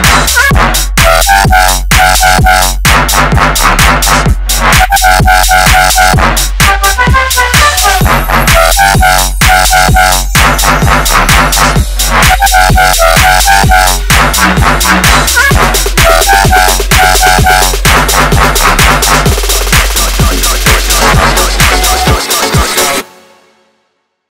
Ah!